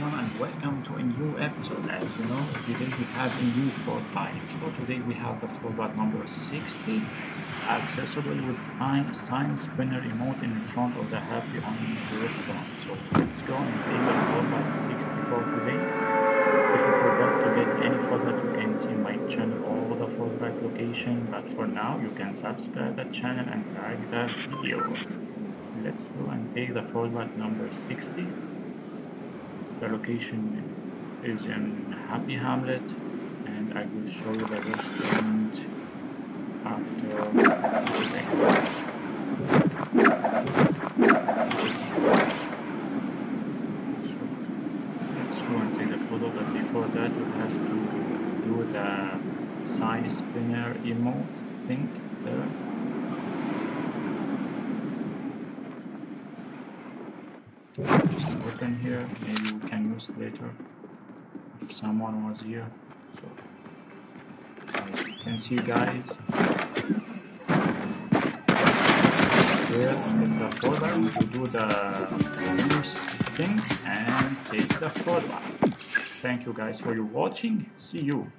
everyone and welcome to a new episode. As you know, today we have a new floor So today we have the floor number 60 accessible with time sign spinner emote in front of the Happy Oink restaurant. So let's go and play the floor 60 for today. If you forgot to get any further, you can see my channel all the floor location. But for now, you can subscribe the channel and like the video. Let's go and take the floor number 60 the location is in Happy Hamlet and I will show you the restaurant after let's go take a photo but before that we have to do the sign spinner emote thing there open here. Maybe we can use later if someone was here. So as you can see guys. Here in the folder we do the thing and take the folder. Thank you guys for your watching. See you